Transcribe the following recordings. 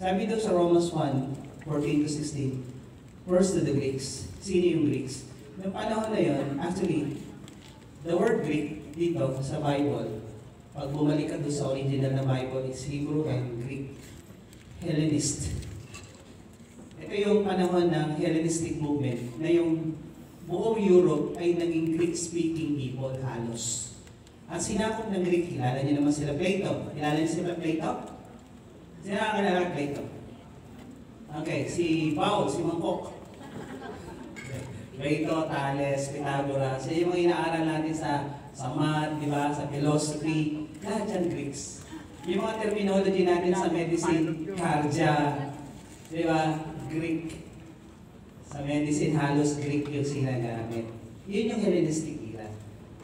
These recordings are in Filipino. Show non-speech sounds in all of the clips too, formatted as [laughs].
Sabi daw sa Romans 1, 14 to 16, First the Greeks. Sino yung Greeks? Noong panahon na yon, actually, the word Greek dito sa Bible, pag bumalik ka doon sa original na Bible, it's Hebrew and Greek. Hellenist. Ito yung panahon ng Hellenistic movement na yung buong Europe ay naging Greek-speaking people halos. At sinakop ng Greek, kilala niyo naman sila Plato. Kilala niyo sila Plato? Sino nakakilala Plato? Okay, si Paul, si Mangkok. Plato, Thales, Pythagoras, yan yung mga inaaral natin sa sa math, di ba, sa philosophy, lahat yan Greeks. Yung mga terminology natin sa medicine, cardia, di ba, Greek. Sa medicine, halos Greek yung sinagamit. Yun yung Hellenistic era.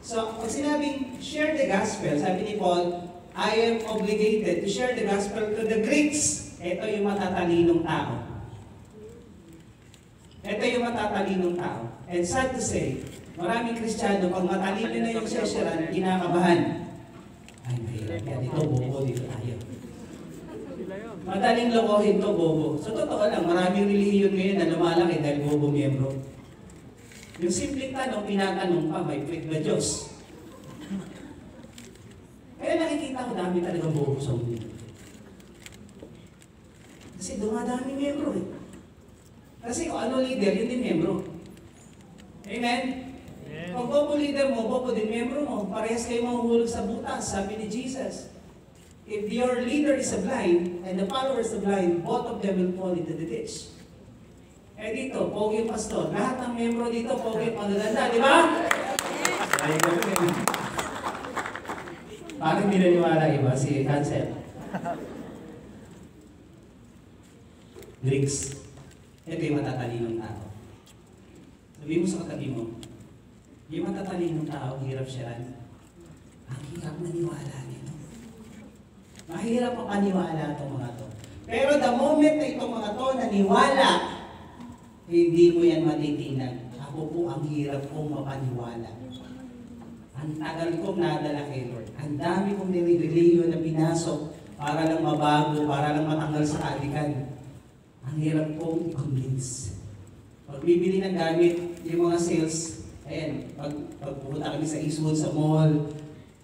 So, pag sinabing share the gospel, sabi ni Paul, I am obligated to share the gospel to the Greeks. Ito yung matatalinong tao. Ito yung matatalinong tao. And sad to say, maraming Kristiyano, pag matalino na yung sesyaran, kinakabahan. Ay, mahirap yan. Ito, bobo, dito tayo. Madaling lokohin to, bobo. So, totoo lang, maraming relihiyon ngayon na lumalaki dahil bobo miyembro. Yung simpleng tanong, tinatanong pa, may faith ba Diyos? Kaya nakikita ko dami talaga bobo sa mundo. Kasi dumadami miyembro eh. Kasi kung ano leader, yun din miyembro. Amen? Pag bobo leader mo, bobo din miyembro mo. Parehas kayo mahuhulog sa butas, sabi ni Jesus. If your leader is a blind and the follower is a blind, both of them will fall into the ditch. Eh dito, pogi yung pastor. Lahat ng membro dito, pogi yung magaganda, di ba? Ay, Parang hindi naniwala iba si Hansel. Greeks. Ito yung matatalinong tao. Sabi mo sa katabi mo, yung matatalinong tao, hirap siya rin. Ang hirap naniwala nito. Mahirap ang paniwala itong mga to. Pero the moment na itong mga to naniwala, hindi mo yan matitinag. Ako po ang hirap kong mapaniwala. Ang tagal kong nadala kay Lord. Ang dami kong nilireliyo na pinasok para lang mabago, para lang matanggal sa kalikan. Ang hirap kong i-convince. Pag bibili ng gamit, yung mga sales, ayan, pag, pag pupunta kami sa Eastwood, sa mall,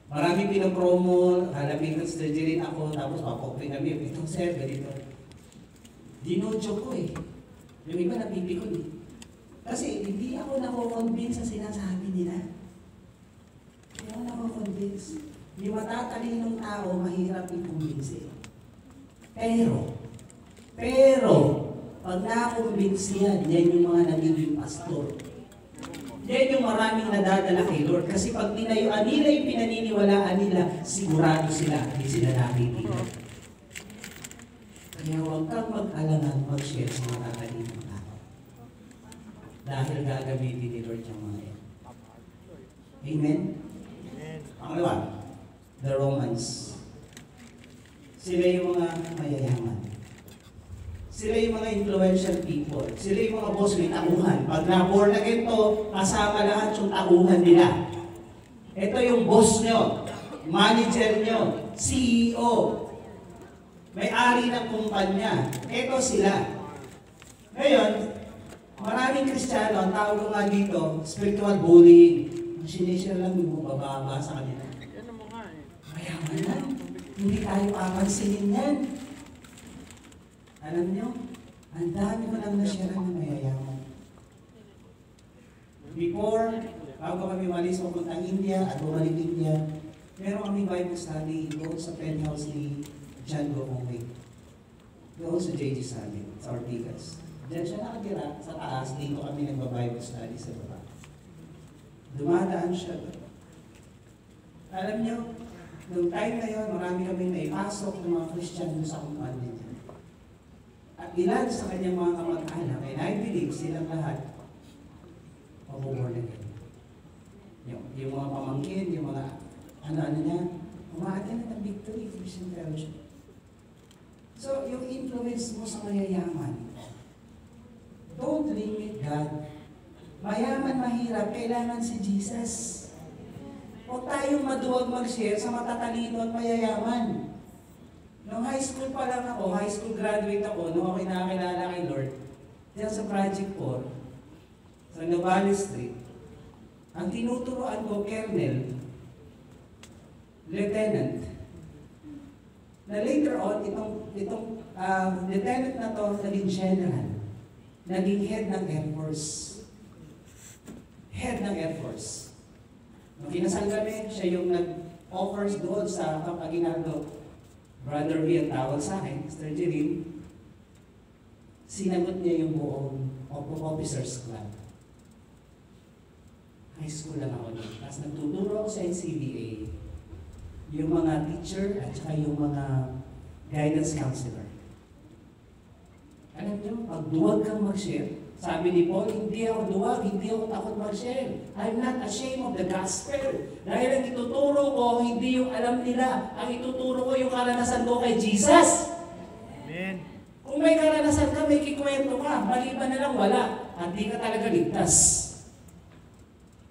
marami pinapromo, halapitan sa rin ako, tapos papokpin kami, ito sir, ganito. Dinodyo ko eh. Yung iba napipikon eh. Kasi hindi ako nako-convince sa sinasabi nila. Hindi ako nako-convince. Yung matatalinong tao, mahirap i-convince. Pero, pero, pag na-convince yan, yan yung mga nagiging pastor. Yan yung maraming nadadala kay Lord. Kasi pag tinayuan nila yung pinaniniwalaan nila, sigurado sila, hindi sila nakikita. Kaya huwag kang mag-alangan mag-share sa mga tatalinong tao. Dahil gagamitin ni Lord yung mga yan. Amen? Pangalawa, the Romans. Sila yung mga mayayaman. Sila yung mga influential people. Sila yung mga boss may tauhan. Pag na-born again to, kasama lahat yung tauhan nila. Ito yung boss nyo, manager nyo, CEO, may-ari ng kumpanya. Ito sila. Ngayon, maraming Kristiyano, ang tawag nga dito, spiritual bullying. Sinishare lang yung bababa sa kanila. Mayaman lang. Hindi tayo papansinin yan. Alam nyo, ang dami ko lang na-share na mayayaman. Before, bago kami walis papuntang India at bumalik India, meron kami Bible study doon sa penthouse ni John Gomongway. Doon sa JG Summit, sa Ortigas. Diyan siya nakatira sa taas, dito kami nagba-Bible study sa baba. Dumadaan siya doon. Alam nyo, Noong time na yun, marami kami naipasok ng mga Christian doon sa kumpanya niya. At ilan sa kanyang mga kamag-anak, and I believe silang lahat, mabuborn again. Yung, yung mga pamangkin, yung mga ano-ano niya, umaatin na ng victory Christian Fellowship. So, yung influence mo sa mayayaman, don't limit God. Mayaman, mahirap, kailangan si Jesus. Huwag tayong maduwag mag-share sa matatalino at mayayaman. Nung high school pa lang ako, high school graduate ako, nung ako nakakilala kay Lord, diyan sa Project 4, sa Novales Street, ang tinuturoan ko, Colonel, Lieutenant, na later on, itong, itong uh, lieutenant na to, naging general, naging head ng Air Force. Head ng Air Force. Nung kinasal kami, siya yung nag-offers doon sa Kapaginado. Brother B ang tawag sa akin, Mr. Jerin. Sinagot niya yung buong Officers Club. High school lang ako doon. Tapos nagtuturo ako sa NCBA. Yung mga teacher at saka yung mga guidance counselor. Alam niyo, pag duwag kang mag-share, sabi ni Paul, hindi ako duwag, hindi ako takot mag-share. I'm not ashamed of the gospel. Dahil ang ituturo ko, hindi yung alam nila. Ang ituturo ko yung karanasan ko kay Jesus. Amen. Kung may karanasan ka, may kikwento ka. Maliban na lang, wala. At di ka talaga ligtas.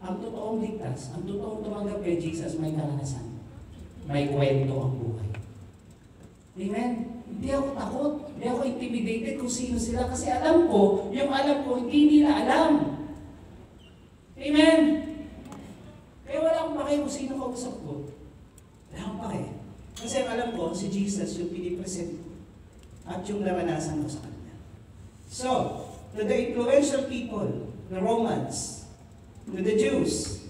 Ang totoong ligtas, ang totoong tumanggap kay Jesus, may karanasan. May kwento ang buhay. Amen? Hindi ako takot. Hindi ako intimidated kung sino sila kasi alam ko, yung alam ko, hindi nila alam. Amen? Kaya wala akong pake kung sino kausap ko. Wala akong pake. Kasi alam ko, si Jesus yung pinipresent ko. At yung naranasan ko sa kanya. So, to the influential people, the Romans, to the Jews,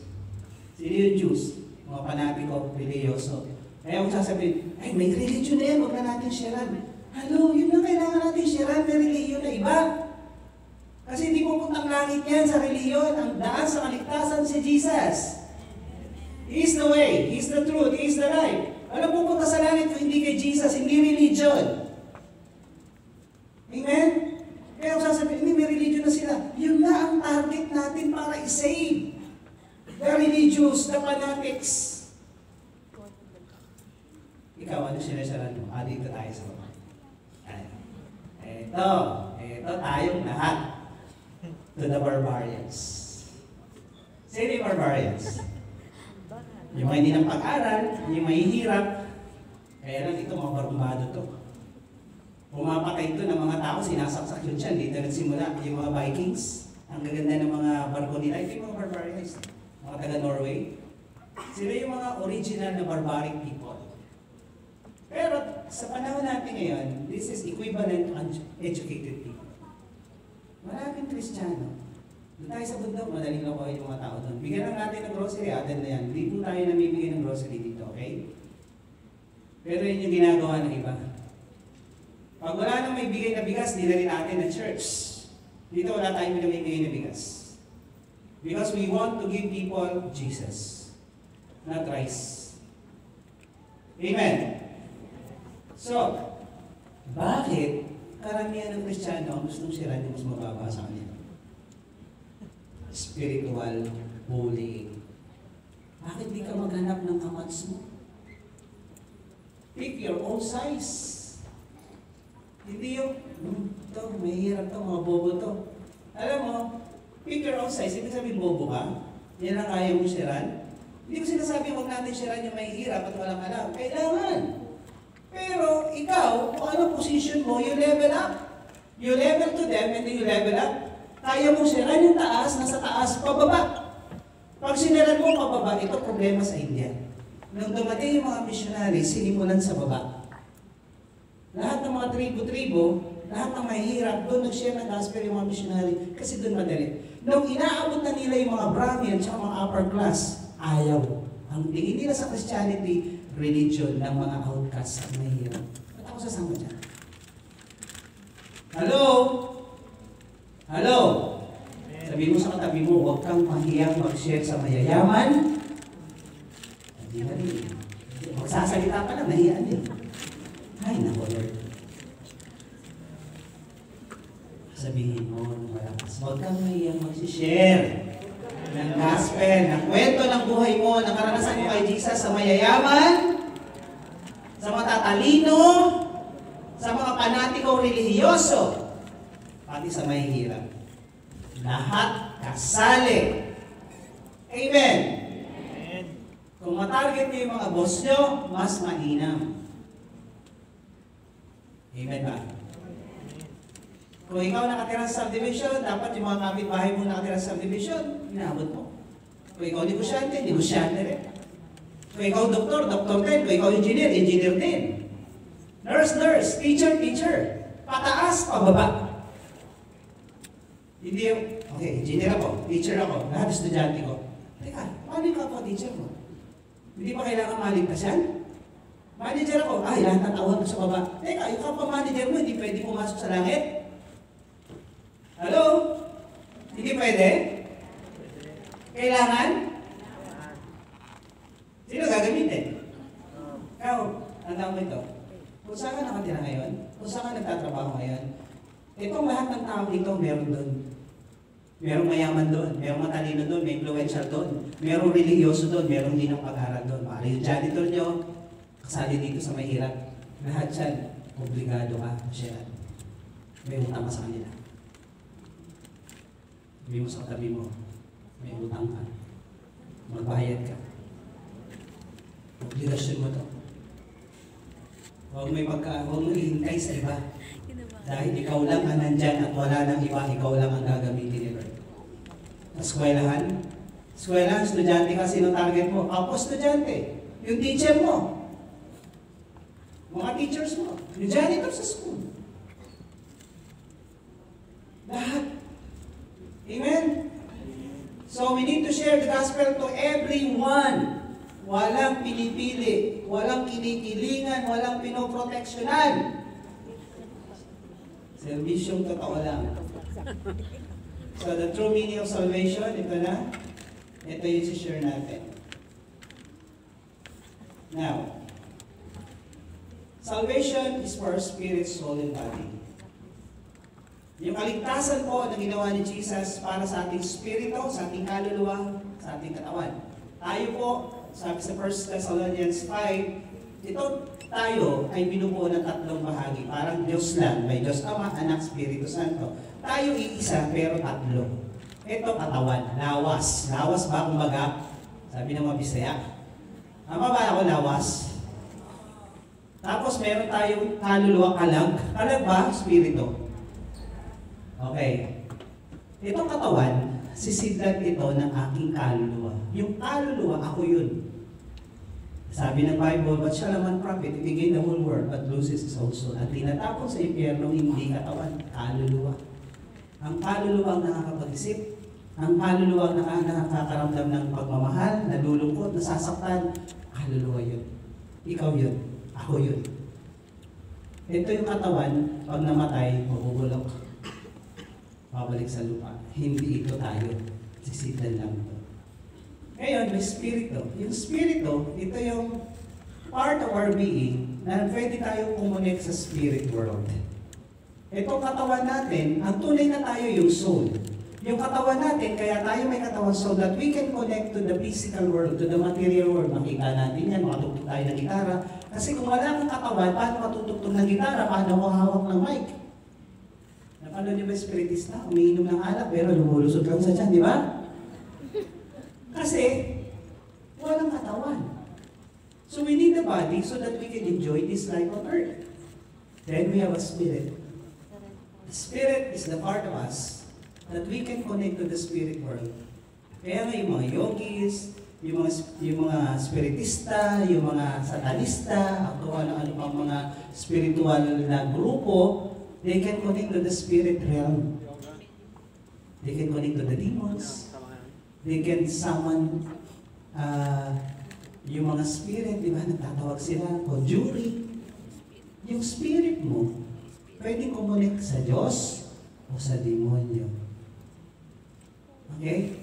sino yung Jews? Mga panatiko, religyoso. Kaya kung sasabihin, ay may religion na yan, huwag na natin sharean. Hello, yun na kailangan natin sharean, may religion na iba. Kasi hindi pupuntang langit yan sa religion, ang daan sa kaligtasan si Jesus. He is the way, He is the truth, He is the life. Ano pupunta sa langit kung hindi kay Jesus, hindi religion? Amen? Kaya kung sasabihin, hindi may religion na sila, yun na ang target natin para i-save. The religious, the fanatics. Ikaw, ano sinasaran mo? Ah, dito tayo sa baba. Ay. Eto, eto tayong lahat. To the barbarians. Sino yung barbarians? Yung mga hindi ng pag-aral, yung mahihirap. Kaya lang ito, mga barbado to. Pumapatay ito ng mga tao, sinasaksak yun siya. Dito nagsimula yung mga Vikings. Ang gaganda ng mga barko nila. Ito yung mga barbarians. Mga taga-Norway. Sila yung mga original na barbaric people. Pero sa panahon natin ngayon, this is equivalent uneducated people. Maraming Kristiyano. Doon tayo sa bundok, madaling ako yung mga tao doon. Bigyan lang natin ng grocery, atin na yan. Hindi po tayo namibigay ng grocery dito, okay? Pero yun yung ginagawa ng iba. Pag wala nang may bigay na bigas, di na rin natin na church. Dito wala tayong namibigay na bigas. Because we want to give people Jesus, not rice. Amen. So, bakit karamihan ng Kristiyano ang gustong sirahan yung mas mababa sa kanila? Spiritual bullying. Bakit di ka maghanap ng kamats mo? Pick your own size. Hindi yung, hmm, ito, mahirap to, mga bobo to. Alam mo, pick your own size. Ibig sabihin, bobo ka? Yan ang kaya mong siran? Hindi ko sinasabi huwag natin siran yung mahihirap at walang alam. Kailangan. Pero ikaw, kung ano position mo, you level up. You level to them and then you level up. Kaya mong siran yung taas, nasa taas, pababa. Pag siniran mo pababa, ito problema sa India. Nung dumating yung mga missionary, sinimulan sa baba. Lahat ng mga tribo-tribo, lahat ng mahihirap, doon nag-share ng gospel yung mga missionary kasi doon madali. Nung inaabot na nila yung mga Brahmin at mga upper class, ayaw. Ang tingin nila sa Christianity, religion ng mga outcasts at mahihirap. Ba't ako sasama dyan? Hello? Hello? Sabi mo sa katabi mo, huwag kang mahiyang mag-share sa mayayaman. Hindi na rin. Magsasalita pa lang, nahiyaan din. Ay, nako Lord. Sabihin mo malakas, huwag kang mahiyang mag-share ng gospel, ng kwento ng buhay mo, ng karanasan mo kay Jesus sa mayayaman, sa matatalino, sa mga panatiko relihiyoso, pati sa mahihirap. Lahat kasali. Amen. Amen. Kung matarget niyo yung mga boss nyo, mas mainam. Amen ba? Kung ikaw nakatira sa subdivision, dapat yung mga kapitbahay mo nakatira sa subdivision, inaabot mo. Kung ikaw negosyante, negosyante rin. Kung ikaw doktor, doktor din. Kung ikaw engineer, engineer din. Nurse, nurse. Teacher, teacher. Pataas, pababa. Hindi yung, okay, engineer ako, teacher ako, lahat estudyante ko. Teka, paano yung kapwa-teacher mo? Hindi ba kailangan maligtas yan? Manager ako, ay, lahat ng tawag ko sa baba. Teka, yung kapwa-manager mo, hindi pwede pumasok sa langit? Hello? Hindi pwede? Kailangan? Sino gagamitin? Ikaw, ang tawag mo ito. Kung saan ka nakatira ngayon, kung saan ka nagtatrabaho ngayon, itong lahat ng tao dito meron doon. Merong mayaman doon, merong matalino doon, may influential doon, merong religyoso doon, merong hindi ng pag-aral doon. Para yung janitor nyo, kasali dito sa mahirap. Lahat yan, obligado ka, share. May utang ka sa kanila. Sabi mo sa katabi mo, may utang ka. Magbayad ka. Obligasyon mo to. Huwag may pagka, huwag mo ihintay sa iba. Dahil ikaw lang ang nandyan at wala nang iba, ikaw lang ang gagamitin ni Lord. Eskwelahan, eskwelahan, estudyante ka, sino target mo? Ako estudyante. Yung teacher mo. Mga teachers mo. Yung janitor sa school. Lahat. Amen? So we need to share the gospel to everyone. Walang pinipili, walang kinikilingan, walang pinoproteksyonan. Servisyong totoo lang. So the true meaning of salvation, ito na. Ito yung share natin. Now, salvation is for spirit, soul, and body. Yung kaligtasan po na ginawa ni Jesus para sa ating spirito, sa ating kaluluwa, sa ating katawan. Tayo po, sabi sa 1 Thessalonians 5, ito tayo ay binubuo ng tatlong bahagi. Parang Diyos lang. May Diyos Ama, Anak, Espiritu Santo. Tayo iisa pero tatlo. Ito katawan, lawas. Lawas ba kumbaga? Sabi ng mga Bisaya. Tama ba ako lawas? Tapos meron tayong kaluluwa kalag. Kalag ba? Espiritu. Okay. Itong katawan, sisidlan ito ng aking kaluluwa. Yung kaluluwa, ako yun. Sabi ng Bible, What shall a man profit if he gain the whole world but loses his own soul? At tinatapon sa impyerno, hindi katawan, kaluluwa. Ang kaluluwa ang nakakapag-isip. Ang kaluluwa ang naka- nakakaramdam ng pagmamahal, nalulungkot, nasasaktan. Kaluluwa yun. Ikaw yun. Ako yun. Ito yung katawan, pag namatay, mabubulok. Babalik sa lupa. Hindi ito tayo. Sisitan lang ito. Ngayon, may spirito. Yung spirito, ito yung part of our being na pwede tayong kumonek sa spirit world. Itong katawan natin, ang tunay na tayo yung soul. Yung katawan natin, kaya tayo may katawan so that we can connect to the physical world, to the material world. Makita natin yan, makatugtog tayo ng gitara. Kasi kung wala kang katawan, paano matutugtog ng gitara? Paano ko hawak ng mic? Napanood niyo ba spiritista? Umiinom ng alak, pero lumulusot lang sa tiyan, di ba? Kasi, walang katawan. So we need the body so that we can enjoy this life on earth. Then we have a spirit. The spirit is the part of us that we can connect to the spirit world. Kaya nga yung mga yogis, yung mga, yung mga spiritista, yung mga satanista, at kung ano-ano pang mga spiritual na grupo, they can connect to the spirit realm. They can connect to the demons. They can summon uh, yung mga spirit, di ba? Nagtatawag sila, conjuring. Yung spirit mo, pwedeng kumunik sa Diyos o sa demonyo. Okay?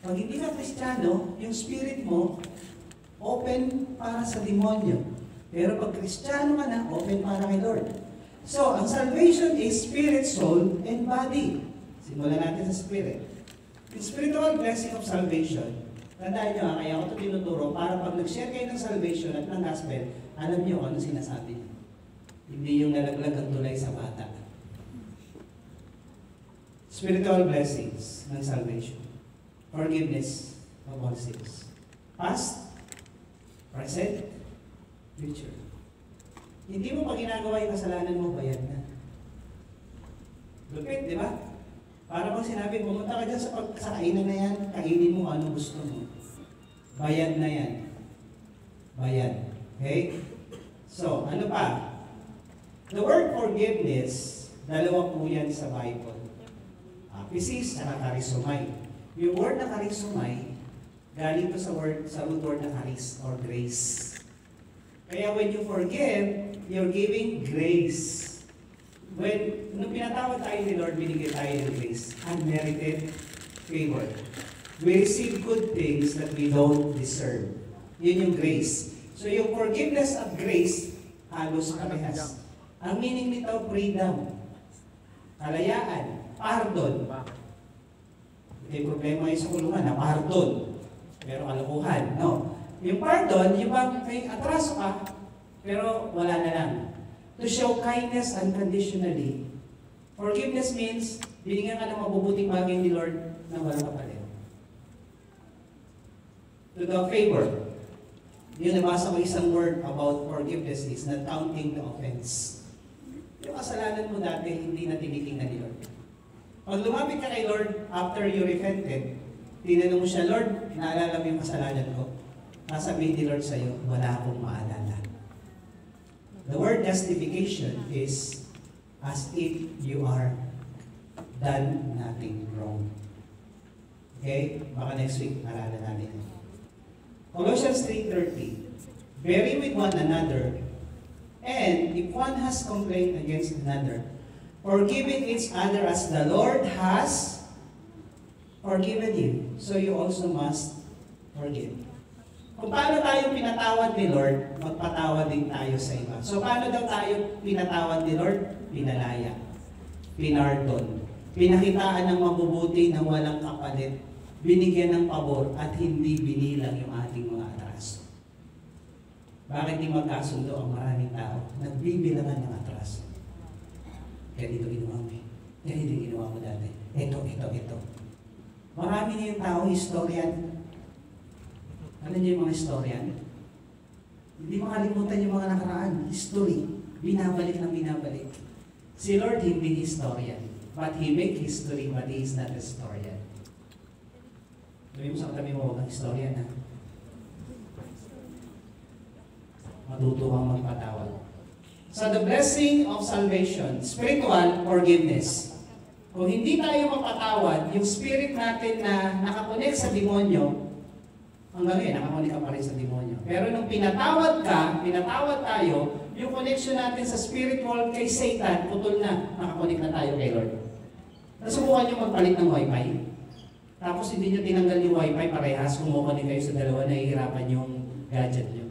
Pag hindi ka kristyano, yung spirit mo, open para sa demonyo. Pero pag kristyano ka na, open para kay Lord. So, ang salvation is spirit, soul, and body. Simulan natin sa spirit. The spiritual blessing of salvation, tandaan nyo ha, kaya ako ito tinuturo para pag nag-share kayo ng salvation at ng gospel, alam nyo kung ano sinasabi. Hindi yung nalaglag ang tulay sa bata. Spiritual blessings ng salvation. Forgiveness of all sins. Past, present, future. Hindi mo pa ginagawa yung kasalanan mo, bayad na. Lupit, di ba? Para bang sinabi, pumunta ka dyan sa, pag, sa kainan na yan, kainin mo anong gusto mo. Bayad na yan. Bayad. Okay? So, ano pa? The word forgiveness, dalawa po yan sa Bible. Apisis at karisumay. Yung word na karisumay, galing to sa word, sa root word na charis or grace. Kaya when you forgive, you're giving grace. When, nung pinatawad tayo ni Lord, binigay tayo ng grace. Unmerited favor. We receive good things that we don't deserve. Yun yung grace. So yung forgiveness of grace, halos parehas. Ang meaning nito, freedom. Kalayaan. Pardon. May problema yung sa kulungan, na pardon. Pero kalokohan, no? Yung pardon, yung bang may atraso ka, pero wala na lang. To show kindness unconditionally. Forgiveness means, binigyan ka ng mabubuting bagay ni Lord na walang kapalit. To the favor. Yung nabasa ko isang word about forgiveness is not counting the offense. Yung kasalanan mo dati, hindi na tinitingnan ni Lord. Pag lumapit ka kay Lord after you repented, tinanong mo siya, Lord, naalala mo yung kasalanan ko? Sasabihin ni Lord sa'yo, wala akong maalala. Justification is as if you are done nothing wrong. Okay? Baka next week, naalala natin. Colossians 3.30 Bearing with one another, and if one has complained against another, forgiving each other as the Lord has forgiven you, so you also must forgive. Kung paano tayo pinatawad ni Lord, magpatawad din tayo sa iba. So paano daw tayo pinatawad ni Lord? Pinalaya. Pinardon. Pinakitaan ng mabubuti ng walang kapalit. Binigyan ng pabor at hindi binilang yung ating mga atraso. Bakit di magkasundo ang maraming tao? Nagbibilangan ng atraso. Ganito ginawa mo eh. Ganito ginawa mo dati. Ito, ito, ito. Marami na yung tao, historian. Alam niyo yung mga historian? Hindi makalimutan yung mga nakaraan. History. Binabalik na binabalik. Si Lord hindi historian. But He make history, but He is not a historian. Sabi mo sa katabi mo, huwag historian ha. Matuto kang magpatawad. So the blessing of salvation, spiritual forgiveness. Kung hindi tayo mapatawad, yung spirit natin na nakakonect sa demonyo, hanggang ngayon, nakakonect ka pa rin sa demonyo. Pero nung pinatawad ka, pinatawad tayo, yung connection natin sa spirit world kay Satan, putol na, nakakonect na tayo kay Lord. Nasubukan nyo magpalit ng wifi? Tapos hindi nyo tinanggal yung wifi, parehas, kumukunik kayo sa dalawa, nahihirapan yung gadget nyo.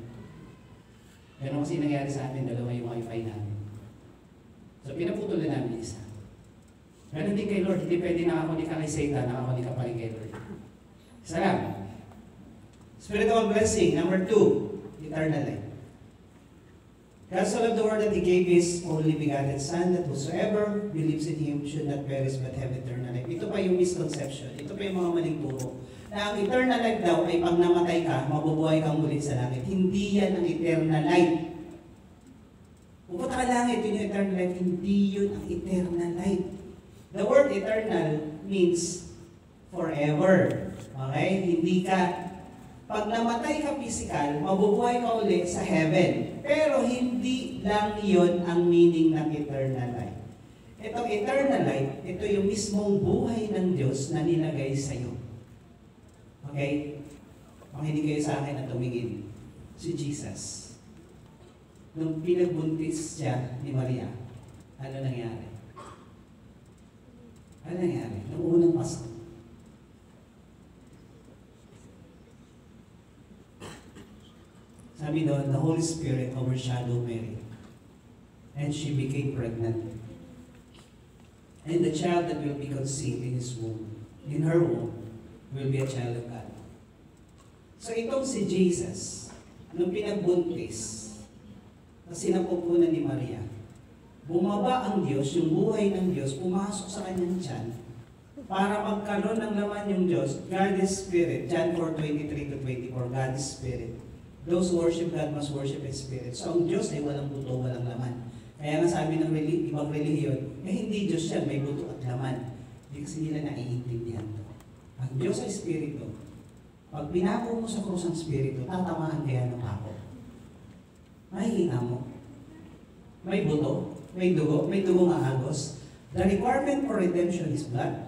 Pero kasi nangyari sa amin, dalawa yung wifi namin. So pinaputol na namin isa. Ganon din kay Lord, hindi pwede nakakunik ka kay Satan, nakakunik ka pa rin kay Lord. Isa lang. Spiritual blessing, number two, eternal life. God so loved the world that He gave His only begotten Son, that whosoever believes in Him should not perish but have eternal life. Ito pa yung misconception, ito pa yung mga maling turo. Na ang eternal life daw ay pag namatay ka, mabubuhay kang muli sa langit. Hindi yan ang eternal life. Pupunta ka langit, yun yung eternal life. Hindi yun ang eternal life. The word eternal means forever. Okay? Hindi ka, pag namatay ka physical, mabubuhay ka uli sa heaven. Pero hindi lang yun ang meaning ng eternal life. Itong eternal life, ito yung mismong buhay ng Diyos na nilagay sa iyo. Okay? Makinig kayo sa akin at tumingin. Si Jesus. Nung pinagbuntis siya ni Maria, ano nangyari? Ano nangyari? Nung unang Pasko. Sabi doon, the Holy Spirit overshadowed Mary. And she became pregnant. And the child that will be conceived in his womb, in her womb, will be a child of God. So itong si Jesus, nung pinagbuntis, na sinapupunan ni Maria, bumaba ang Diyos, yung buhay ng Diyos, pumasok sa kanyang tiyan, para magkaroon ng laman yung Diyos, God is Spirit, John 4, 23 to 24, God is Spirit. Those who worship God must worship in spirit. So ang Diyos ay walang buto, walang laman. Kaya nga sabi ng reli- ibang relihiyon, eh hindi Diyos yan, may buto at laman. Hindi kasi nila naiintindihan to. Ang Diyos ay spirito. Pag pinako mo sa krus ang spirito, tatamaan kaya ng pako. Makikita mo. May buto, may dugo, may dugong aagos. The requirement for redemption is blood.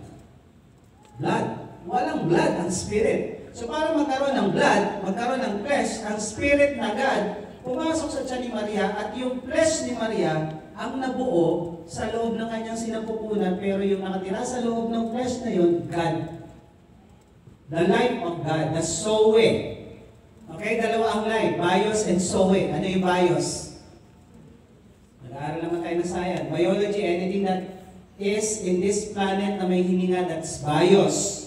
Blood. Walang blood ang spirit. So para magkaroon ng blood, magkaroon ng flesh, ang spirit na God, pumasok sa tiyan ni Maria at yung flesh ni Maria ang nabuo sa loob ng kanyang sinapupunan pero yung nakatira sa loob ng flesh na yun, God. The life of God, the Zoe. Okay, dalawa ang life, bios and Zoe. Ano yung bios? Nag-aaral naman tayo ng science. Biology, anything that is in this planet na may hininga, that's bios. Bios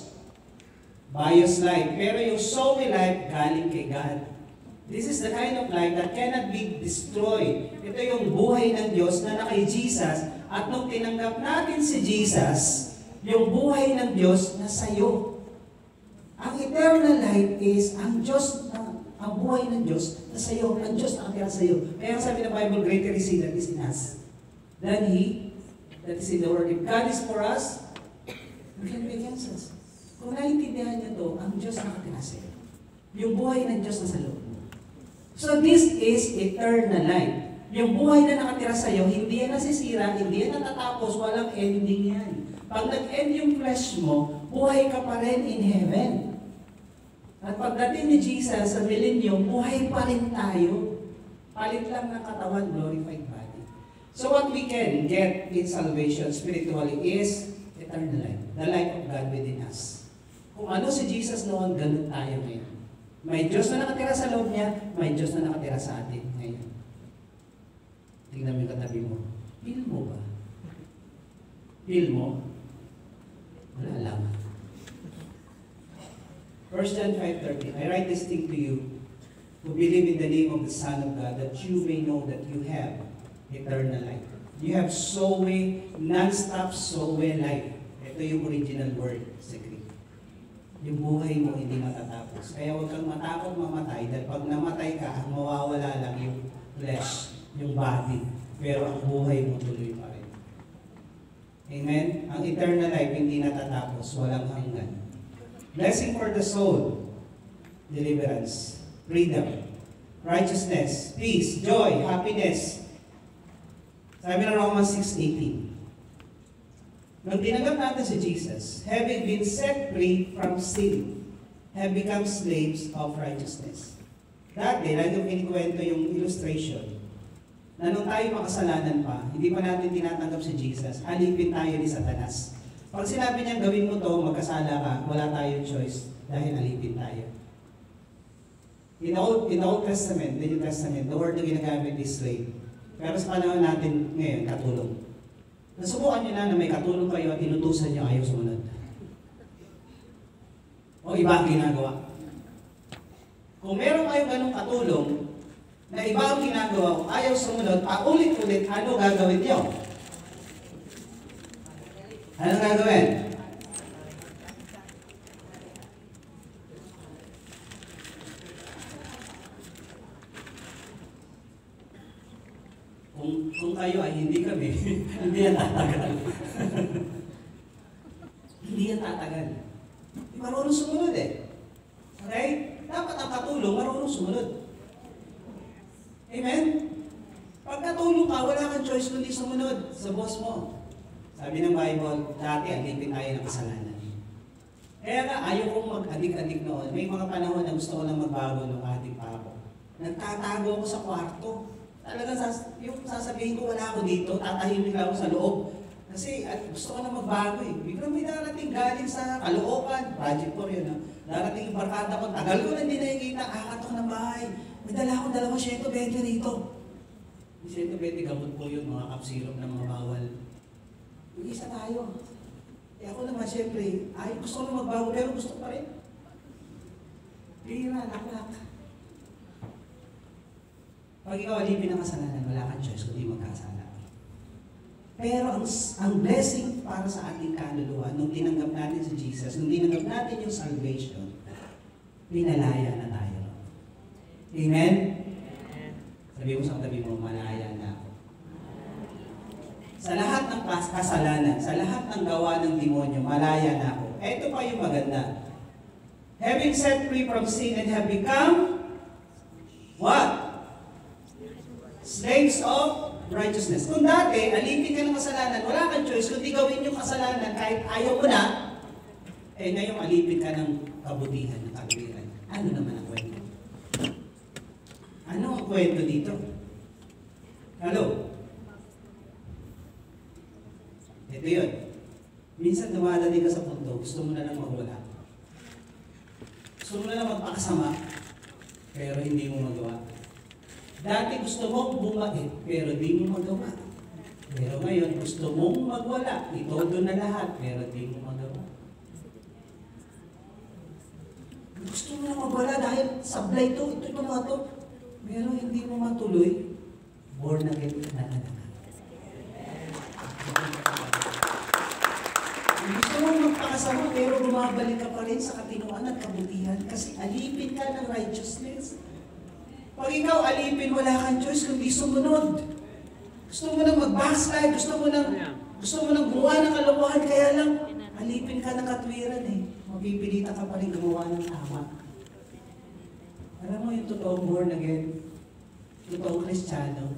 life. Pero yung Zoe life, galing kay God. This is the kind of life that cannot be destroyed. Ito yung buhay ng Diyos na naka Jesus at nung tinanggap natin si Jesus, yung buhay ng Diyos na sa'yo. Ang eternal life is ang Diyos na ang buhay ng Diyos na sa'yo. Ang Diyos na nakatira sa'yo. Kaya ang sabi ng Bible, greater is He that is in us than He that is in the world. If God is for us, who can be against us? Kung naiintindihan niyo to, ang Diyos na nakatira sa'yo. Yung buhay ng Diyos na sa loob. So this is eternal life. Yung buhay na nakatira sa iyo, hindi yan nasisira, hindi yan natatapos, walang ending yan. Pag nag-end yung flesh mo, buhay ka pa rin in heaven. At pagdating ni Jesus sa millennium, buhay pa rin tayo. Palit lang ng katawan, glorified body. So what we can get in salvation spiritually is eternal life. The life of God within us. Kung ano si Jesus noon, ganun tayo ngayon. May Diyos na nakatira sa loob niya, may Diyos na nakatira sa atin ngayon. Tingnan mo yung katabi mo. Feel mo ba? Feel mo? Wala lang. 1 John 5.30 I write this thing to you who believe in the name of the Son of God that you may know that you have eternal life. You have Zoe, non-stop Zoe life. Ito yung original word sa. Yung buhay mo hindi matatapos. Kaya huwag kang matakot mamatay dahil pag namatay ka, ang mawawala lang yung flesh, yung body. Pero ang buhay mo tuloy pa rin. Amen? Ang eternal life hindi natatapos, walang hanggan. Blessing for the soul, deliverance, freedom, righteousness, peace, joy, happiness. Sabi ng Romans 6.18, Nung tinanggap natin si Jesus, having been set free from sin, have become slaves of righteousness. Dati, lagi kinikwento yung illustration, na nung tayo makasalanan pa, hindi pa natin tinatanggap si Jesus, alipin tayo ni Satanas. Pag sinabi niya, gawin mo to, magkasala ka, wala tayong choice dahil alipin tayo. In the, Old, in the Old Testament, the New Testament, the word na ginagamit is slave. Pero sa panahon natin ngayon, katulong. Nasubukan niyo na na may katulong kayo at inutusan niyo ayaw sumunod. O iba ang ginagawa. Kung meron kayong ganong katulong, na iba ang ginagawa, kung ayaw sumunod, paulit-ulit, ano gagawin niyo? Ano gagawin? Kung, kayo ay hindi kami, [laughs] hindi yan tatagal. [laughs] hindi yan tatagal. Marunong sumunod eh. Okay? Dapat ang katulong, marunong sumunod. Amen? Pag katulong ka, wala kang choice kundi sumunod sa boss mo. Sabi ng Bible, dati alipin tayo ng kasalanan. Kaya nga, ayaw kong mag-adik-adik noon. May mga panahon na gusto ko lang magbago nung adik pa ako. Nagtatago ako sa kwarto. Talagang sas yung sasabihin ko wala ako dito, tatahimik lang ako sa loob. Kasi at gusto ko na magbago eh. Biglang may darating galing sa Caloocan, project ko yun. No? Darating yung barkada ko, tagal ko na hindi nakikita, akatok ng bahay. May dala akong dalawang 120 rito. Yung 120 gamot po yun, mga kapsirop na mga bawal. Mag-isa tayo. Eh ako naman, syempre, ay gusto ko na magbago, pero gusto ko pa rin. Pira, laklak. Pag ikaw alipin ng kasalanan, wala kang choice kundi magkasala. Pero ang, ang blessing para sa ating kaluluwa, nung tinanggap natin si Jesus, nung tinanggap natin yung salvation, pinalaya na tayo. Amen? Sabi mo sa katabi mo, malaya na ako. Sa lahat ng kas- kasalanan, sa lahat ng gawa ng demonyo, malaya na ako. Ito pa yung maganda. Having set free from sin and have become what? Slaves of righteousness. Kung dati, alipin ka ng kasalanan, wala kang choice, kundi gawin yung kasalanan kahit ayaw mo na, eh ngayon alipin ka ng kabutihan, ng katwiran. Ano naman ang kwento? Ano ang kwento dito? Hello? Ito yun. Minsan dumadating ka sa punto, gusto mo na lang magwala. Gusto mo na lang magpakasama, pero hindi mo magawa. Dati gusto mong bumait, pero di mo magawa. Pero ngayon, gusto mong magwala. Itodo na lahat, pero di mo magawa. Gusto mo na magwala dahil sablay to, ito yung mga to. Pero hindi mo matuloy. Born again na anak. Gusto mo magpakasama pero bumabalik ka pa rin sa katinuan at kabutihan kasi alipin ka ng righteousness. Pag ikaw alipin, wala kang choice kundi sumunod. Gusto mo nang mag-backslide, gusto mo nang, gusto mo nang gumawa ng kalokohan, kaya lang alipin ka ng katwiran eh. Mapipilitan ka pa rin gumawa ng tama. Alam mo yung totoong born again, totoong kristyano,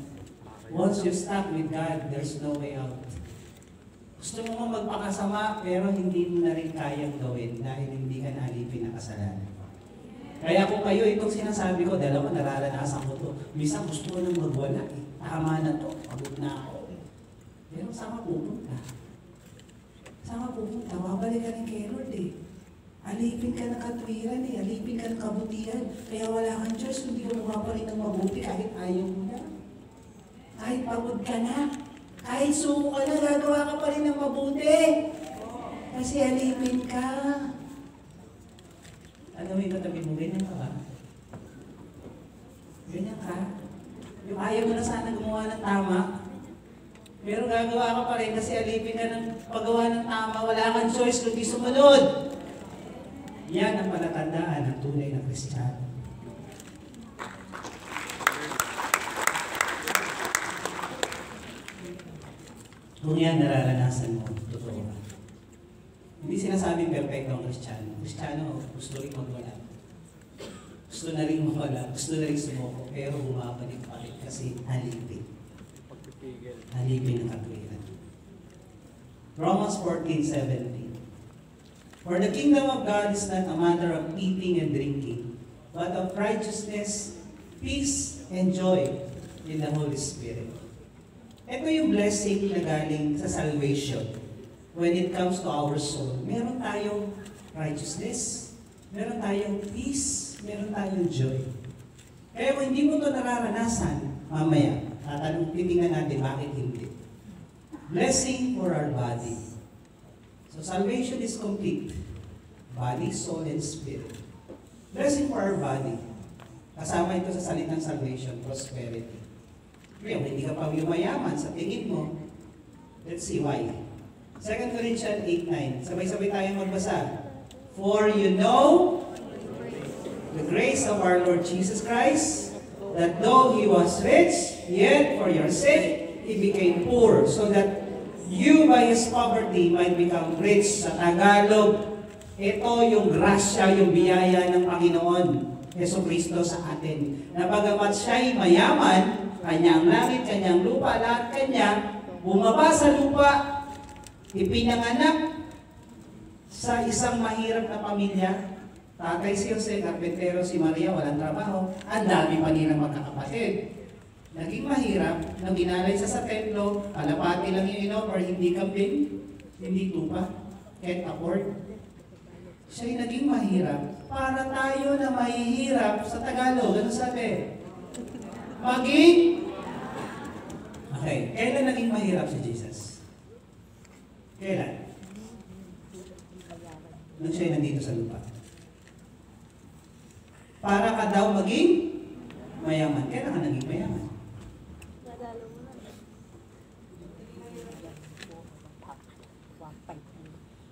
once you stuck with God, there's no way out. Gusto mo magpakasama, pero hindi mo na rin kayang gawin dahil hindi ka nalipin ng kasalanan. Kaya kung kayo, itong sinasabi ko, dalawa nararanasan ko to. Minsan gusto ko nang magwala eh. Tama na to, pagod na ako. Pero saan ka pupunta? Saan ka pupunta? Babalik ka rin kay eh. Alipin ka ng katwiran eh, alipin ka ng kabutihan. Kaya wala kang choice, hindi ka bumapalit ng mabuti kahit ayaw mo na. Kahit pagod ka na. Kahit suko ka na, gagawa ka pa rin ng mabuti. Kasi alipin ka. Ano yung katabi mo? Ganyan ka ba? Ganyan ka? Yung ayaw mo na sana gumawa ng tama, pero gagawa ka pa rin kasi alipin ka ng paggawa ng tama, wala kang choice kundi sumunod. Yan ang palatandaan ng tunay na Kristiyano. Kung yan nararanasan mo. Hindi sinasabing perfecto ang Kristiyano. Kristiyano, gusto rin magwala. Gusto na rin mawala, gusto na rin sumuko, pero bumabalik pa rin kasi halipin. Halipin ang katwiran. Romans 14:17. For the kingdom of God is not a matter of eating and drinking, but of righteousness, peace, and joy in the Holy Spirit. Ito yung blessing na galing sa salvation. When it comes to our soul, meron tayong righteousness, meron tayong peace, meron tayong joy. Kaya kung hindi mo ito nararanasan, mamaya, tatanong, titingnan natin bakit hindi. Blessing for our body. So salvation is complete. Body, soul, and spirit. Blessing for our body. Kasama ito sa salitang salvation, prosperity. Kung hindi ka pa yumayaman sa tingin mo, let's see why. 2 Corinthians 8.9. Sabay-sabay tayong magbasa. For you know the grace of our Lord Jesus Christ, that though He was rich, yet for your sake He became poor, so that you by His poverty might become rich. Sa Tagalog, ito yung grasya, yung biyaya ng Panginoon, Yeso Kristo sa atin. Na bagamat siya'y mayaman, kanyang langit, kanyang lupa, lahat kanya, bumaba sa lupa, ipinanganak sa isang mahirap na pamilya, tatay si Jose, karpentero si Maria, walang trabaho, ang dami pa nilang magkakapatid. Naging mahirap, nang ginalay siya sa templo, kalapati lang yung inoffer, hindi kambing, hindi tupa, can't afford. Siya'y naging mahirap para tayo na mahihirap sa Tagalog. Ano sabi? Maging? Okay, kailan naging mahirap si Jesus? Kailan? Nung siya'y nandito sa lupa. Para ka daw maging mayaman. Kailan ka naging mayaman?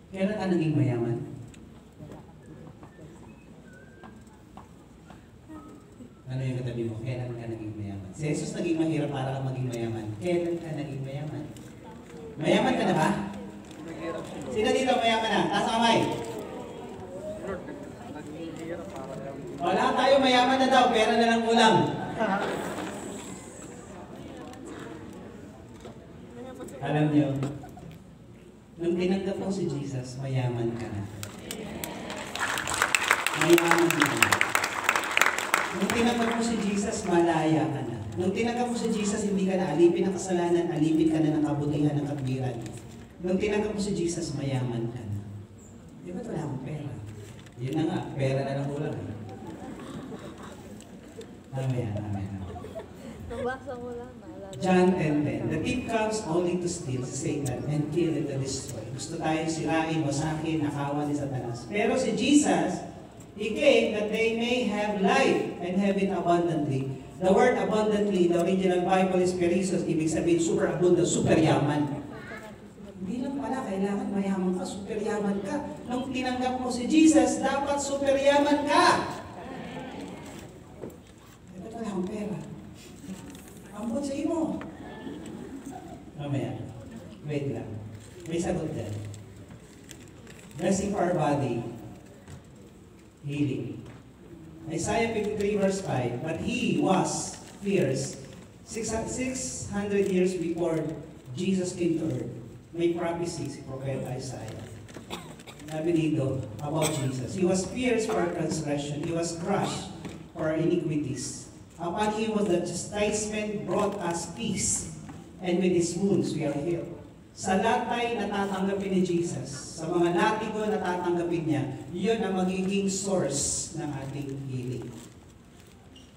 Kailan ka naging mayaman? Ano yung Si Jesus naging mahirap para kang maging mayaman. Kailan ka naging mayaman? Mayaman ka na ba? Sino dito mayaman na? Taas kamay. Kami. Wala tayo mayaman na daw, pera na lang kulang. Alam niyo, nung tinanggap mo si Jesus, mayaman ka na. Mayaman ka na. Nung tinanggap mo si Jesus, malaya ka na. Nung tinanggap mo si Jesus, hindi ka na alipin ng kasalanan, alipin ka na ng kabutihan ng katwiran. Nung tinanggap mo si Jesus, mayaman ka na. Di ba't wala akong pera? Yun na nga, pera na lang kulang. eh. Mamaya, mamaya. Nabasa mo lang. John 10.10 The thief comes only to steal, si Satan, and kill and to destroy. Gusto tayong sirain, wasakin, nakawan ni Satanas. Pero si Jesus, He came that they may have life and have it abundantly. The word abundantly, the original Bible is perisos, ibig sabihin super abundant, super yaman. Kailangan mayaman ka, super yaman ka. Nung tinanggap mo si Jesus, dapat super yaman ka. Ba't wala akong pera? Ambot sa imo. Mamaya. Wait lang. May sagot dyan. Blessing for our body. Healing. Isaiah 53 verse 5, But he was fierce 600 years before Jesus came to earth. May prophecy si Prophet Isaiah. Sabi dito about Jesus. He was pierced for our transgression. He was crushed for our iniquities. Upon him was the chastisement brought us peace. And with his wounds we are healed. Sa latay natatanggapin ni Jesus, sa mga latigo natatanggapin niya, yun ang magiging source ng ating healing.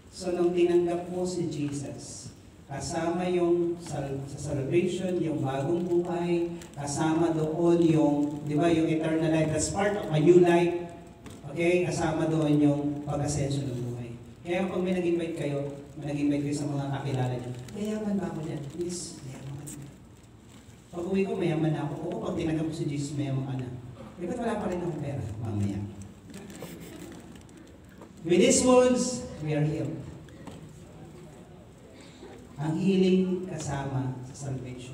So nung tinanggap mo si Jesus, kasama yung sal- sa salvation, yung bagong buhay, kasama doon yung, di ba, yung eternal life, that's part of a new life. Okay? Kasama doon yung pag-ascension ng buhay. Kaya pag may nag-invite kayo, may nag-invite kayo sa mga kakilala niyo, mayaman ba ako dyan? Yes, mayaman. Pag uwi ko, mayaman ako. Oo, pag tinanggap ko si Jesus, mayaman ka na. Eh, ba't wala pa rin akong pera? Mamaya. With these wounds, we are healed. Ang healing kasama sa salvation.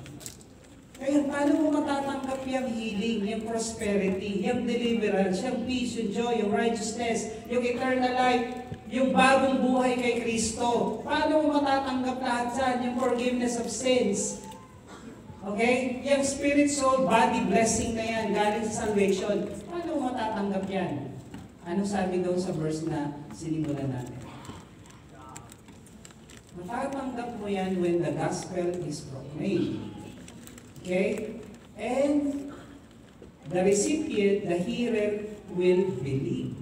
Kaya paano mo matatanggap yung healing, yung prosperity, yung deliverance, yung peace, yung joy, yung righteousness, yung eternal life, yung bagong buhay kay Kristo? Paano mo matatanggap lahat yan? Yung forgiveness of sins. Okay? Yung spirit, soul, body blessing na yan, galing sa salvation. Paano mo matatanggap yan? Ano sabi doon sa verse na sinimulan natin? Matatanggap mo yan when the gospel is proclaimed. Okay? And the recipient, the hearer, will believe.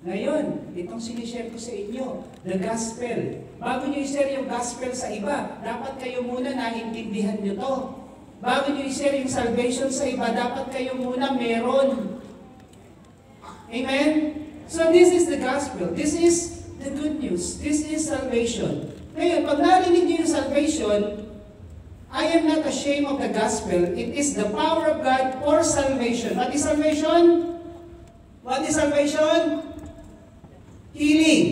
Ngayon, itong sinishare ko sa inyo, the gospel. Bago nyo i-share yung gospel sa iba, dapat kayo muna naintindihan nyo to. Bago nyo i-share yung salvation sa iba, dapat kayo muna meron. Amen? So this is the gospel. This is the good news. This is salvation. Ngayon, pag narinig niyo yung salvation, I am not ashamed of the gospel. It is the power of God for salvation. What is salvation? What is salvation? Healing,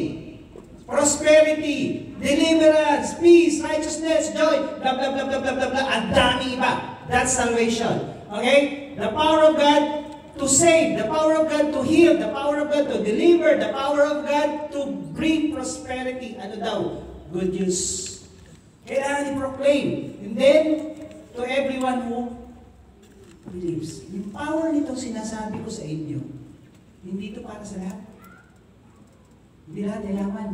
prosperity, deliverance, peace, righteousness, joy, blah, blah, blah, blah, blah, blah, blah. Ang dami iba. That's salvation. Okay? The power of God to save, the power of God to heal, the power of God to deliver, the power of God to bring prosperity. Ano daw? Good news. Kailangan i-proclaim. And then, to everyone who believes. Yung power nitong sinasabi ko sa inyo, hindi ito para sa lahat. Hindi lahat yayaman.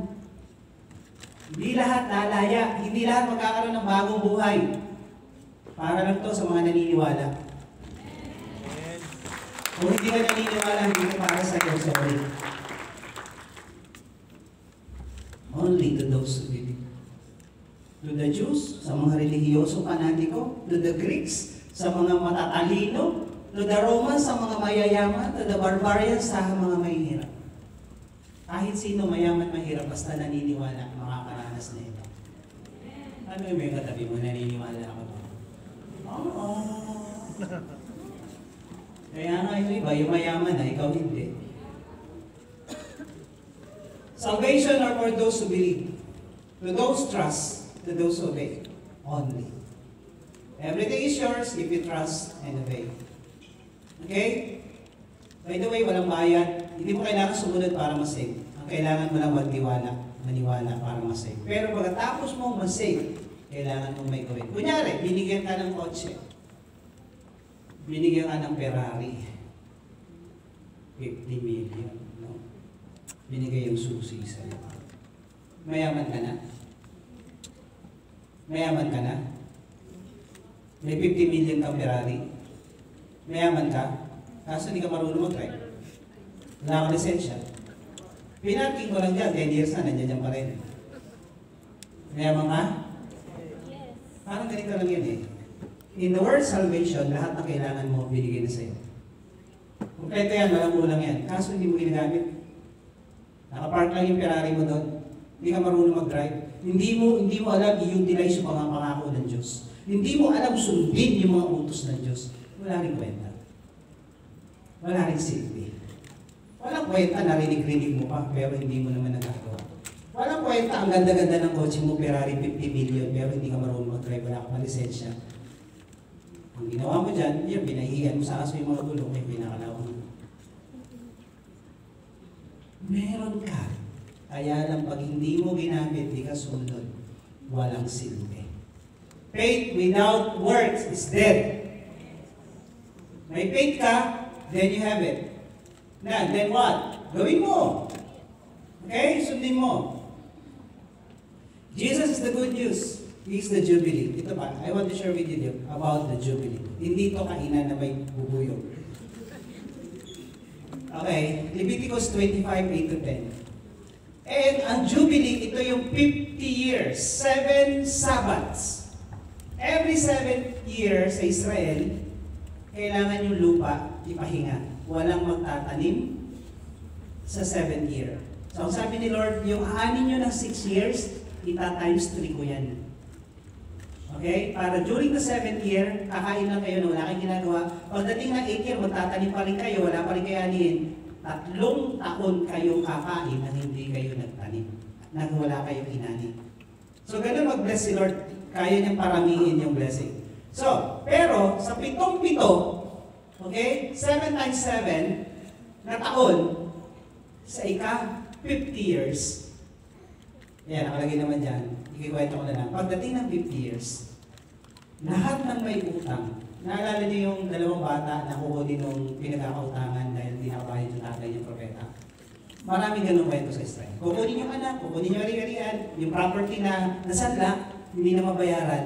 Hindi lahat lalaya. Hindi lahat magkakaroon ng bagong buhay. Para lang to sa mga naniniwala. Kung hindi ka naniniwala, hindi ko para sa iyo, sorry. Only to those who believe. To the Jews, sa mga relihiyoso panatiko, to the Greeks, sa mga matatalino, to the Romans, sa mga mayayaman, to the barbarians, sa mga mahihirap. Kahit sino mayaman, mahirap, basta naniniwala, makakaranas na ito. Ano yung may katabi mo, naniniwala ako? Oo. [laughs] Kaya nga yung iba, yung mayaman na, ikaw hindi. Salvation are for those who believe. To those trust, to those obey, only. Everything is yours if you trust and obey. Okay? By the way, walang bayad. Hindi mo kailangan sumunod para masave. Ang kailangan mo lang magtiwala, maniwala para masave. Pero pagkatapos mo masave, kailangan mo may gawin. Kunyari, binigyan ka ng kotse. Binigyan ka ng Ferrari. 50 million. No? Binigay yung susi sa'yo. Mayaman ka na? Mayaman ka na? May 50 million kang Ferrari. Mayaman ka? Kaso hindi ka marunong mag-drive. Wala kang lisensya. Pinarking ko lang dyan, 10 years na, nandiyan dyan pa rin. Mayaman ka? Parang ganito lang yun eh. In the word salvation, lahat ng kailangan mo, binigay na sa'yo. Kompleto yan, walang kulang yan. Kaso hindi mo ginagamit. Nakapark lang yung Ferrari mo doon. Hindi ka marunong mag-drive. Hindi mo, hindi mo alam i-utilize yung mga pangako ng Diyos. Hindi mo alam sundin yung mga utos ng Diyos. Wala rin kwenta. Wala rin silbi. Walang kwenta, narinig-rinig mo pa, pero hindi mo naman nagagawa. Walang kwenta, ang ganda-ganda ng kotse mo, Ferrari 50 million, pero hindi ka marunong mag-drive, wala ka pa lisensya. Ang ginawa mo dyan, yun, binahiyan mo sa aso yung mga gulong, may pinakalaw mo. Meron ka. Kaya lang pag hindi mo ginamit, di ka sumunod. Walang silbi. Faith without works is dead. May faith ka, then you have it. Na, then what? Gawin mo. Okay? Sundin mo. Jesus is the good news. Is the Jubilee. Ito pa, I want to share with you about the Jubilee. Hindi to kainan na may bubuyog. Okay, Leviticus 25, 8 to 10. And ang Jubilee, ito yung 50 years, 7 Sabbaths. Every 7 years sa Israel, kailangan yung lupa ipahinga. Walang magtatanim sa 7th year. So ang sabi ni Lord, yung aanin nyo ng 6 years, ita times 3 ko yan. Okay? Para during the 7th year, kakain lang kayo na wala kayong ginagawa. Pagdating ng 8th year, magtatanim pa rin kayo, wala pa rin kayo anihin. Tatlong taon kayo kakain na hindi kayo nagtanim. Nang wala kayong inanin. So ganun mag-bless si Lord. Kaya niyang paramihin yung blessing. So, pero sa pitong-pito, okay, 7 times 7 na taon, sa ika 50 years, yan, nakalagay naman dyan, ikikwento ko na lang. Pagdating ng 50 years, lahat ng may utang, naalala niyo yung dalawang bata na kukunin nung pinagkakautangan dahil di nakabayad yung tatay yung propeta. Maraming ganun kwento sa Israel. Kukunin yung anak, kukunin yung ari-arian, yung property na nasanla, hindi na mabayaran.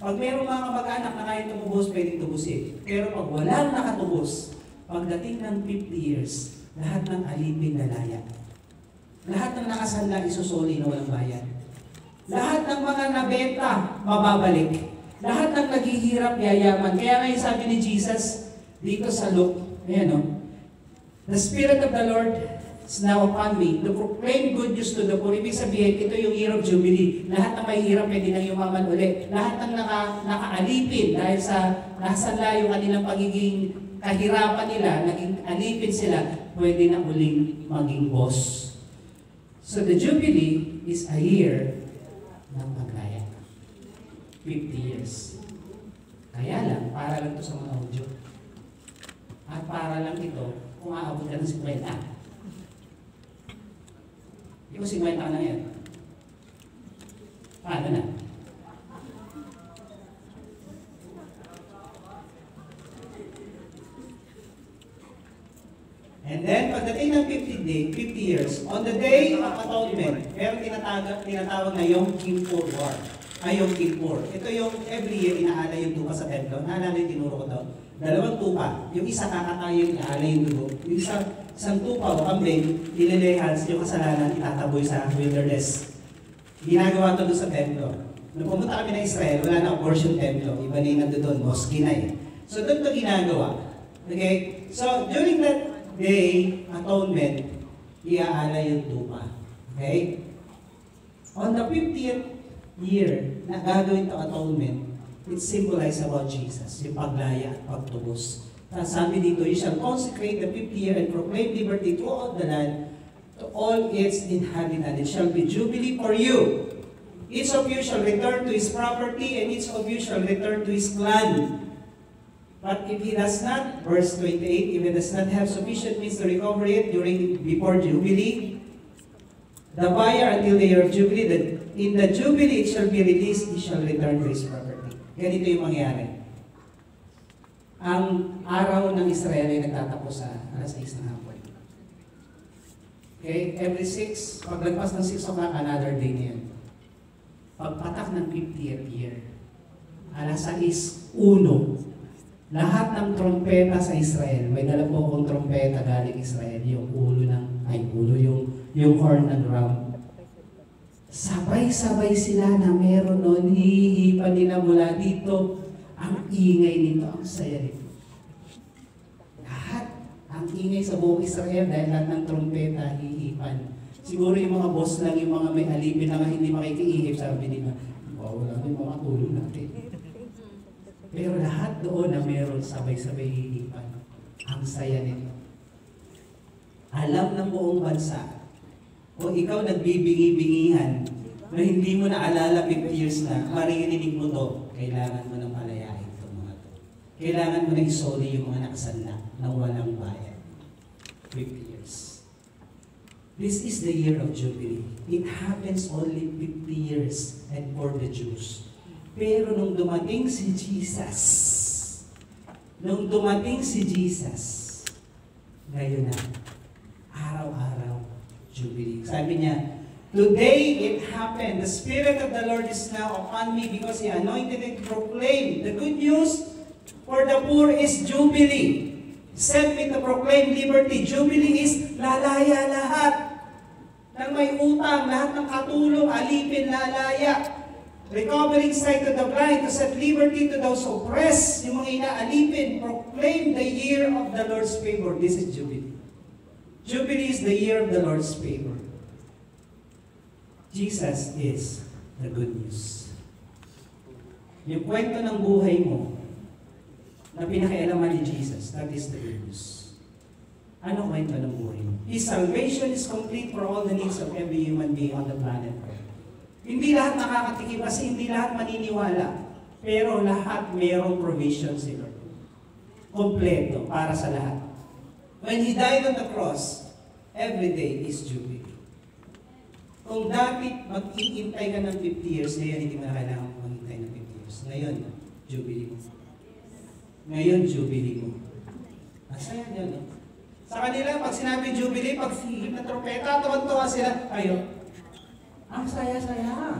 Pag mayroong mga kamag-anak na kaya tumubos, pwedeng tubusin. Pero pag walang nakatubos, pagdating ng 50 years, lahat ng alipin na laya. Lahat ng nakasanla isusuli na walang bayad. Lahat ng mga nabenta, mababalik. Lahat ng naghihirap, yayaman. Kaya ngayon sabi ni Jesus, dito sa Luke, ayan o, The Spirit of the Lord is now upon me to proclaim good news to the poor. Ibig sabihin, ito yung year of Jubilee. Lahat ng mahihirap, pwede nang yumaman uli. Lahat ng naka, nakaalipin dahil sa nasanla yung kanilang pagiging kahirapan nila, naging alipin sila, pwede na uling maging boss. So the Jubilee is a year ng paglaya. 50 years. Kaya lang, para lang to sa mga audio. At para lang ito, kung aabot ka ng 50. Hindi ko 50 ka na yan. Paano na? And then, pagdating ng 50 day, 50 years, on the day of atonement, meron tinatawag, tinatawag na Yom Kippur War. Ay, Yom Kippur. Ito yung every year inaala yung tupa sa templo. Naalala yung tinuro ko to? Dalawang tupa. Yung isa kakatayo, inaala yung dugo. Yung isa, isang tupa o kambing, nililehans yung kasalanan, itataboy sa wilderness. Ginagawa to doon sa templo. Nung pumunta kami ng Israel, wala na abortion templo. Iba na yung nandun doon, mosque na eh. So doon to ginagawa. Okay? So during that day, atonement, iaala yung tupa. Okay? On the 50th year na gagawin to atonement, it symbolizes about Jesus, yung paglaya at pagtubos. Tapos sabi dito, you shall consecrate the 50th year and proclaim liberty throughout the land to all its inhabitants. It shall be jubilee for you. Each of you shall return to his property, and each of you shall return to his clan. But if he does not, verse 28, if he does not have sufficient means to recover it during before Jubilee, the buyer until the year of Jubilee, the, in the Jubilee it shall be released, he shall return to his property. Ganito yung mangyari. Ang araw ng Israel ay nagtatapos sa alas 6 ng hapon. Okay? Every 6, paglagpas ng 6 o'clock, another day na yan. Pagpatak ng 50th year, alas 6, uno, lahat ng trompeta sa Israel, may dala po akong trompeta galing Israel, yung ulo ng, ay ulo, yung, yung horn ng drum. Sabay-sabay sila na meron nun, hihipan nila mula dito. Ang ingay nito, ang saya nito. Lahat, ang ingay sa buong Israel dahil lahat ng trompeta, hihipan. Siguro yung mga boss lang, yung mga may alipin na hindi makikiihip, sabi nila, wow, wala yung mga tulong natin. Pero lahat doon na meron sabay-sabay hihipan. Ang saya nito. Alam ng buong bansa, kung ikaw nagbibingi-bingihan na hindi mo naalala 50 years na, maririnig mo to, kailangan mo nang palayain itong mga to. Kailangan mo na isoli yung mga nakasanla na walang bayad. 50 years. This is the year of Jubilee. It happens only 50 years and for the Jews. Pero nung dumating si Jesus, nung dumating si Jesus, ngayon na, araw-araw, Jubilee. Sabi niya, Today it happened. The Spirit of the Lord is now upon me because He anointed me to proclaim the good news for the poor is Jubilee. Sent me to proclaim liberty. Jubilee is lalaya lahat. Nang may utang, lahat ng katulong, alipin, lalaya. Recovering sight to the blind, to set liberty to those oppressed, yung mga inaalipin, proclaim the year of the Lord's favor. This is Jubilee. Jubilee is the year of the Lord's favor. Jesus is the good news. Yung kwento ng buhay mo na pinakialaman ni Jesus, that is the good news. Ano kwento ng buhay mo? His salvation is complete for all the needs of every human being on the planet. Hindi lahat nakakatikim kasi hindi lahat maniniwala. Pero lahat mayroong provision si Lord. Kompleto para sa lahat. When He died on the cross, every day is Jubilee. Kung dati mag-iintay ka ng 50 years, ngayon hindi mo na kailangan maghintay ng 50 years. Ngayon, Jubilee mo. Ngayon, Jubilee mo. Masaya niyo, no? Sa kanila, pag sinabi Jubilee, pag sihip na trompeta, tuwan-tuwa sila. Ayo, ang saya-saya.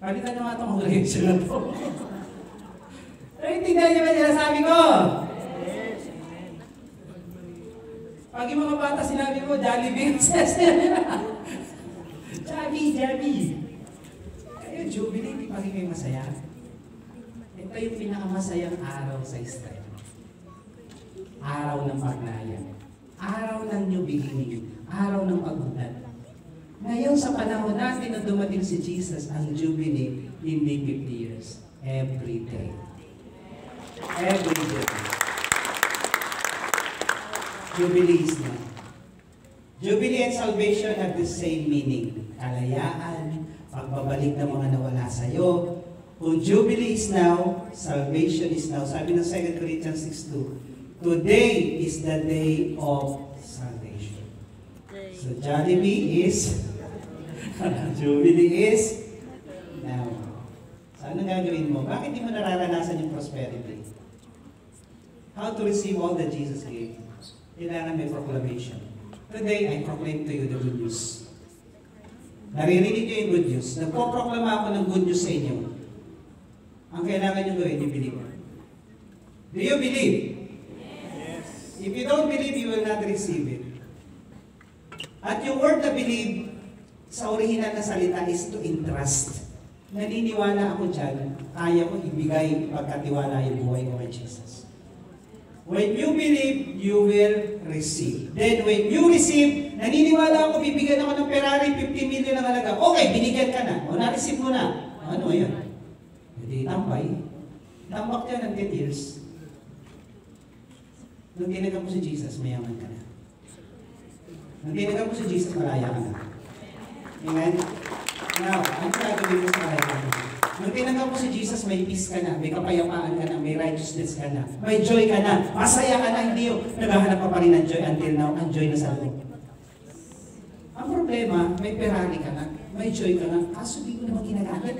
Palitan nyo nga itong congregation na to. Naintindihan niyo ba sinasabi ko? Pag yung mga bata sinabi mo, Jollibee, Jabi, Jabi. Kayo, Jubilee, hindi pa kayo masaya. Ito yung pinakamasayang araw sa Israel. Araw ng pagnayan. Araw ng new beginning. Araw ng pagbudan. Ngayon sa panahon natin na dumating si Jesus, ang Jubilee, hindi 50 years. Every day. Every day. Jubilee is now. Jubilee and salvation have the same meaning. Kalayaan, pagbabalik ng mga nawala sa iyo. Kung Jubilee is now, salvation is now. Sabi ng 2 Corinthians 6.2, Today is the day of. So Jollibee is, [laughs] Jubilee is now. So ano gagawin mo? Bakit di mo nararanasan yung prosperity? How to receive all that Jesus gave? Kailangan may proclamation. Today, I proclaim to you the good news. Naririnig niyo yung good news. Nagpoproklama ako ng good news sa inyo. Ang kailangan niyo gawin, you believe. Do you believe? Yes. If you don't believe, you will not receive it. At yung word na believe, sa original na salita is to entrust. Naniniwala ako dyan, kaya ko ibigay pagkatiwala yung buhay ko kay Jesus. When you believe, you will receive. Then when you receive, naniniwala ako, bibigyan ako ng Ferrari, 50 million ang halaga. Okay, binigyan ka na. O, na-receive mo na. Ano yun? Hindi, tambay. Tambak yan ng 10 years. Nung tinagap mo si Jesus, mayaman ka na. Nung tinagap mo si Jesus, malaya ka na. Amen? Now, ano gagawin mo sa buhay mo? Nung tinanggap mo si Jesus, may peace ka na, may kapayapaan ka na, may righteousness ka na, may joy ka na, masaya ka na, hindi yung naghahanap ka pa rin ng joy until now, ang joy na sa loob. Ang problema, may Ferrari ka na, may joy ka na, kaso di mo naman ginagamit.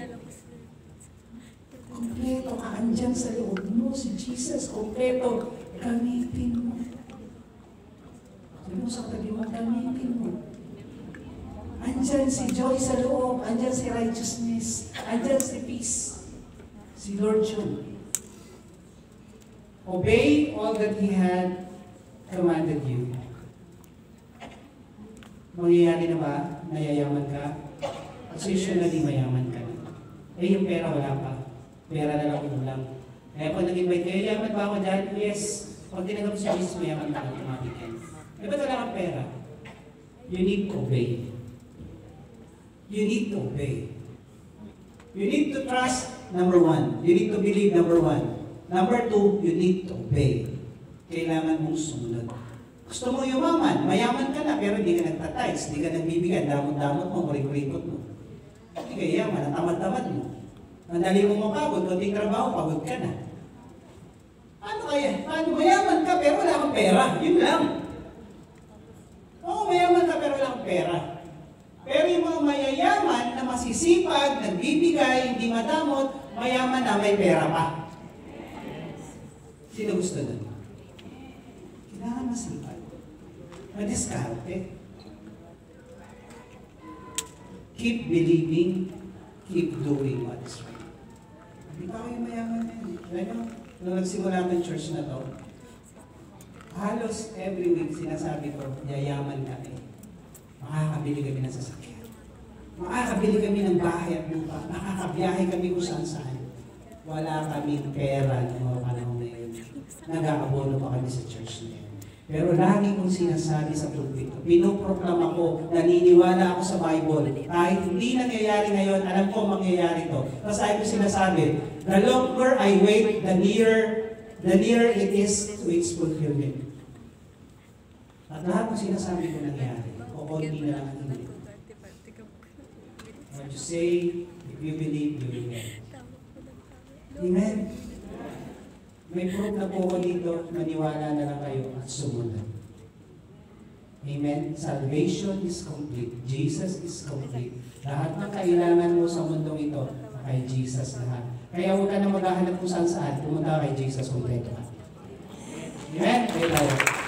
Kompleto ka, andyan sa loob mo, si Jesus, kompleto, gamitin mo. Mo sa katabi mo, gamitin mo. Andyan si joy sa loob, andyan si righteousness, andyan si peace. Si Lord John. Obey all that He had commanded you. Mangyayari na ba? Nayayaman ka? Positionally mayaman ka na. Eh, yung pera wala pa. Pera na lang ulang. Kaya pag nag-invite kayo, yaman ba ako dyan? Yes. Pag tinanggap sa Jesus, mayaman ka automatic Eh, ba't wala kang pera? You need to obey. You need to obey. You need to trust, number one. You need to believe, number one. Number two, you need to obey. Kailangan mong sumunod. Gusto mo yumaman, mayaman ka na, pero hindi ka nagtatice, hindi ka nagbibigay, damot-damot mo, kurikot mo. Hindi ka yaman, ang tamad-tamad mo. Ang dali mo mapagod, kunting trabaho, pagod ka na. Ano kaya? Paano mayaman ka pero wala kang pera? Yun lang. Oo, mayaman ka pero wala kang pera. Pero yung mga mayayaman na masisipag, nagbibigay, hindi madamot, mayaman na may pera pa. Sino gusto nun? Kailangan masipag. Madiskarte. Keep believing, keep doing what's right. Hindi pa kayo mayaman na yun. Alam nyo, nung nagsimula ng church na to, halos every week sinasabi ko, yayaman kami. Makakabili kami ng sasakyan. Makakabili kami ng bahay at lupa. Makakabiyahe kami kung saan saan. Wala kaming pera ng mga panahon na yun. Nag-aabono pa kami sa church na yun. Pero lagi kong sinasabi sa pulpito, pinoproklama ko, naniniwala ako sa Bible. Kahit hindi nangyayari ngayon, alam ko mangyayari to. Tapos lagi ko sinasabi, the longer I wait, the nearer, the nearer it is to its fulfillment. At lahat ng sinasabi ko nangyayari, o konti na lang ang hindi. What you say, if you believe, you will get. Amen. May proof na po ko dito, maniwala na lang kayo at sumunod. Amen. Salvation is complete. Jesus is complete. Lahat ng kailangan mo sa mundong ito, kay Jesus lahat. Kaya huwag ka na maghahanap kung saan saan, pumunta ka kay Jesus, kompleto ka. Amen. Tayo.